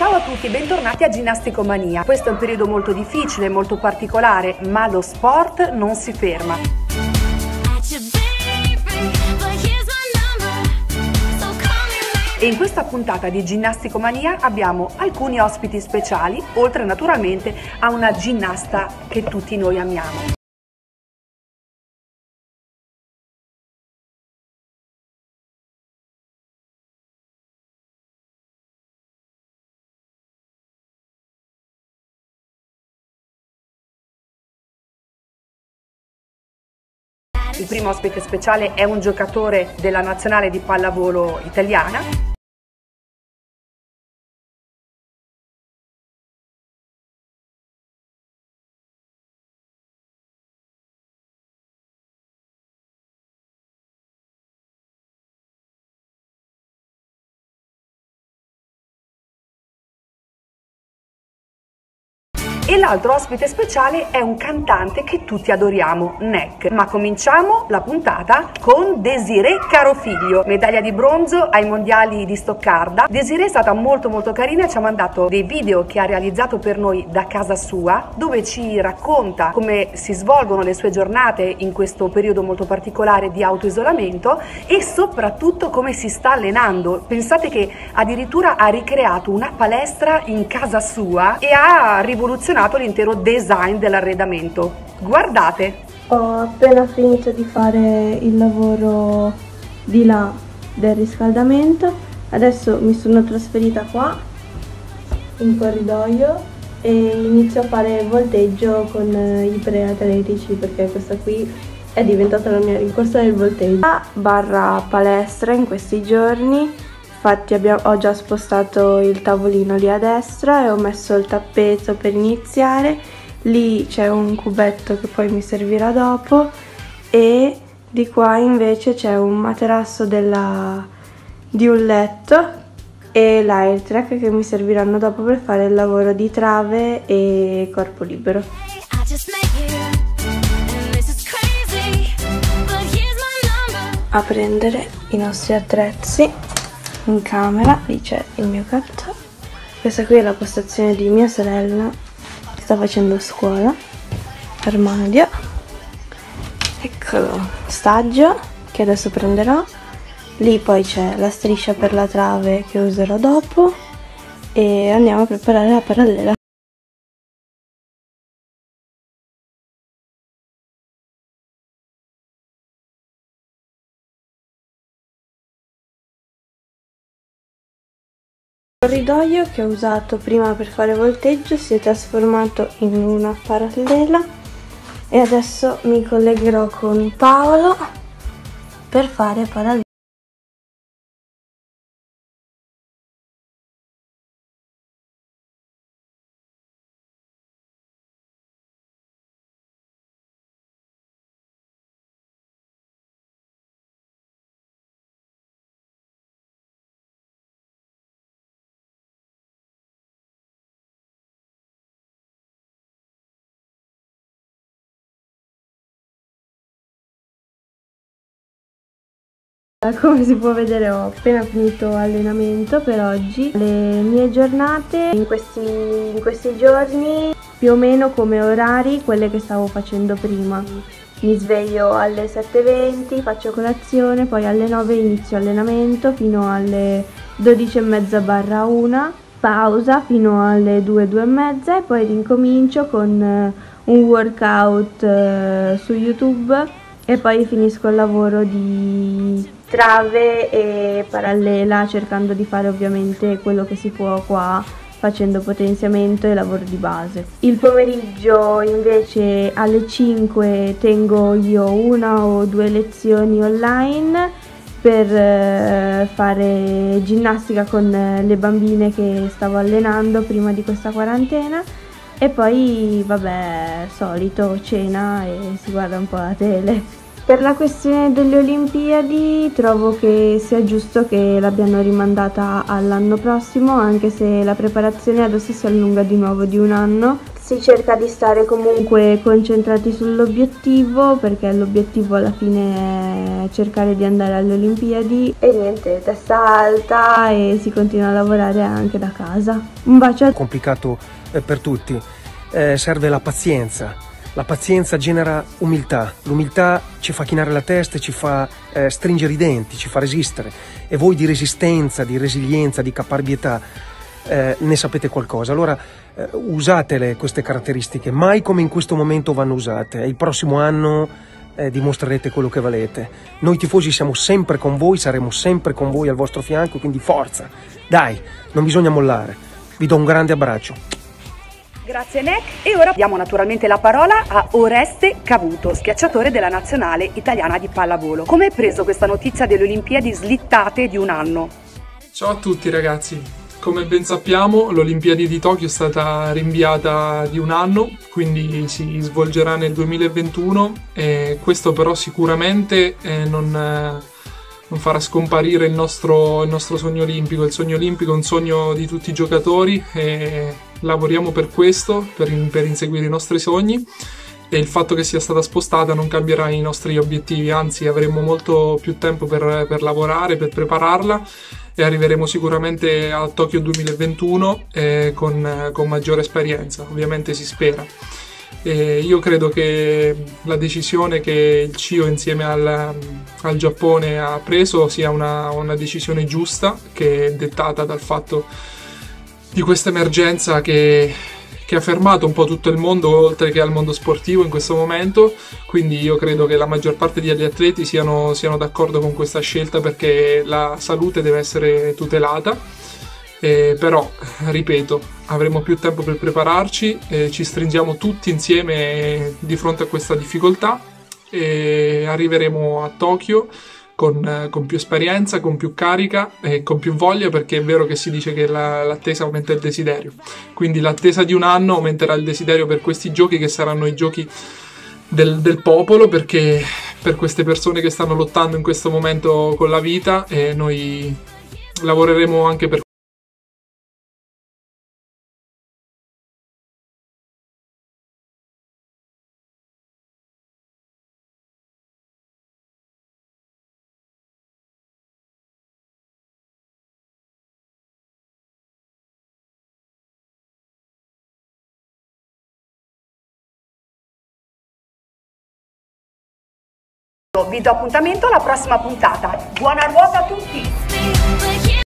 Ciao a tutti, bentornati a Ginnasticomania. Questo è un periodo molto difficile, molto particolare, ma lo sport non si ferma. E in questa puntata di Ginnasticomania abbiamo alcuni ospiti speciali, oltre naturalmente a una ginnasta che tutti noi amiamo. Il primo ospite speciale è un giocatore della nazionale di pallavolo italiana. E l'altro ospite speciale è un cantante che tutti adoriamo, Neck. Ma cominciamo la puntata con Desiree Carofiglio, medaglia di bronzo ai mondiali di Stoccarda. Desiree è stata molto molto carina e ci ha mandato dei video che ha realizzato per noi da casa sua, dove ci racconta come si svolgono le sue giornate in questo periodo molto particolare di autoisolamento e soprattutto come si sta allenando. Pensate che addirittura ha ricreato una palestra in casa sua e ha rivoluzionato rivoluzionato l'intero design dell'arredamento. Guardate! Ho appena finito di fare il lavoro di là del riscaldamento, adesso mi sono trasferita qua in corridoio e inizio a fare volteggio con i preatletici perché questa qui è diventata la mia rincorsa del volteggio. Barra palestra in questi giorni Infatti abbiamo, ho già spostato il tavolino lì a destra e ho messo il tappeto per iniziare. Lì c'è un cubetto che poi mi servirà dopo e di qua invece c'è un materasso della, di un letto e l'airtrack che mi serviranno dopo per fare il lavoro di trave e corpo libero. A prendere i nostri attrezzi in camera, lì c'è il mio gatto. Questa qui è la postazione di mia sorella che sta facendo scuola. Armadio. Eccolo, stagio che adesso prenderò. Lì poi c'è la striscia per la trave che userò dopo e andiamo a preparare la parallela. Il corridoio che ho usato prima per fare volteggio si è trasformato in una parallela e adesso mi collegherò con Paolo per fare parallela. Come si può vedere ho appena finito allenamento per oggi. Le mie giornate in questi, in questi giorni più o meno come orari quelle che stavo facendo prima. Mi sveglio alle 7.20, faccio colazione, poi alle 9 inizio allenamento fino alle 12.30 barra 1, pausa fino alle 2, 2.30 e poi rincomincio con un workout eh, su YouTube e poi finisco il lavoro di trave e parallela cercando di fare ovviamente quello che si può qua facendo potenziamento e lavoro di base. Il pomeriggio invece alle 5 tengo io una o due lezioni online per eh, fare ginnastica con le bambine che stavo allenando prima di questa quarantena e poi vabbè solito cena e si guarda un po' la tele. Per la questione delle Olimpiadi trovo che sia giusto che l'abbiano rimandata all'anno prossimo, anche se la preparazione adesso si allunga di nuovo di un anno. Si cerca di stare comunque concentrati sull'obiettivo perché l'obiettivo alla fine è cercare di andare alle Olimpiadi e niente, testa alta e si continua a lavorare anche da casa. Un bacio complicato eh, per tutti. Eh, serve la pazienza la pazienza genera umiltà, l'umiltà ci fa chinare la testa ci fa eh, stringere i denti, ci fa resistere. E voi di resistenza, di resilienza, di caparbietà eh, ne sapete qualcosa. Allora eh, usatele queste caratteristiche, mai come in questo momento vanno usate. Il prossimo anno eh, dimostrerete quello che valete. Noi tifosi siamo sempre con voi, saremo sempre con voi al vostro fianco, quindi forza. Dai, non bisogna mollare. Vi do un grande abbraccio. Grazie Nec e ora diamo naturalmente la parola a Oreste Cavuto, schiacciatore della nazionale italiana di pallavolo. Come hai preso questa notizia delle Olimpiadi slittate di un anno? Ciao a tutti ragazzi, come ben sappiamo l'Olimpiadi di Tokyo è stata rinviata di un anno, quindi si svolgerà nel 2021 e questo però sicuramente eh, non, eh, non, farà scomparire il nostro, il nostro, sogno olimpico. Il sogno olimpico è un sogno di tutti i giocatori e lavoriamo per questo, per, in, per inseguire i nostri sogni e il fatto che sia stata spostata non cambierà i nostri obiettivi, anzi avremo molto più tempo per, per lavorare, per prepararla e arriveremo sicuramente a Tokyo 2021 eh, con, con, maggiore esperienza, ovviamente si spera. E io credo che la decisione che il CIO insieme al, al Giappone ha preso sia una, una decisione giusta, che è dettata dal fatto di questa emergenza che, che, ha fermato un po' tutto il mondo, oltre che al mondo sportivo in questo momento. Quindi io credo che la maggior parte degli atleti siano, siano d'accordo con questa scelta perché la salute deve essere tutelata. Eh, però, ripeto, avremo più tempo per prepararci, eh, ci stringiamo tutti insieme di fronte a questa difficoltà e arriveremo a Tokyo con, eh, con, più esperienza, con più carica e con più voglia perché è vero che si dice che la, l'attesa aumenta il desiderio. Quindi l'attesa di un anno aumenterà il desiderio per questi giochi che saranno i giochi del, del popolo perché per queste persone che stanno lottando in questo momento con la vita e noi lavoreremo anche per Vi do appuntamento alla prossima puntata. Buona ruota a tutti!